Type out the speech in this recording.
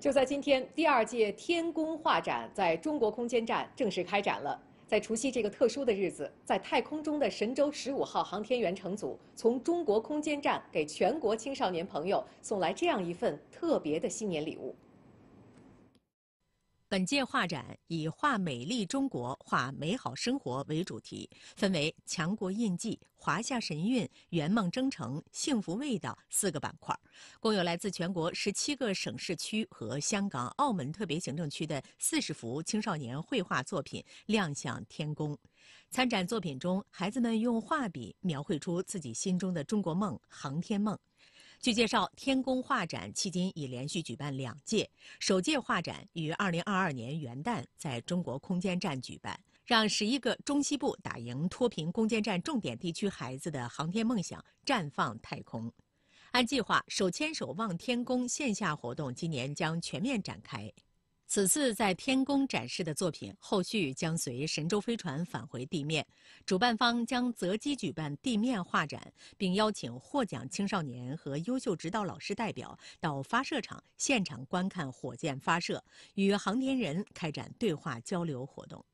就在今天，第二届天宫画展在中国空间站正式开展了。在除夕这个特殊的日子，在太空中的神舟十五号航天员乘组从中国空间站给全国青少年朋友送来这样一份特别的新年礼物。本届画展以“画美丽中国，画美好生活”为主题，分为“强国印记”“华夏神韵”“圆梦征程”“幸福味道”四个板块，共有来自全国十七个省市区和香港、澳门特别行政区的四十幅青少年绘画作品亮相天宫。参展作品中，孩子们用画笔描绘出自己心中的中国梦——航天梦。据介绍，天宫画展迄今已连续举办两届，首届画展于二零二二年元旦在中国空间站举办，让十一个中西部打赢脱贫攻坚战重点地区孩子的航天梦想绽放太空。按计划，手牵手望天宫线下活动今年将全面展开。此次在天宫展示的作品，后续将随神舟飞船返回地面。主办方将择机举办地面画展，并邀请获奖青少年和优秀指导老师代表到发射场现场观看火箭发射，与航天人开展对话交流活动。